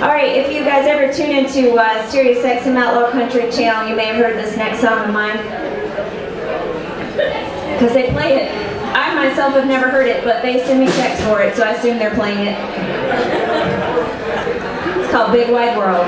All right, if you guys ever tune into uh, Sirius XM Outlaw Country channel, you may have heard this next song of mine. Because they play it. I myself have never heard it, but they send me checks for it, so I assume they're playing it. It's called Big Wide World.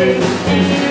Thank you.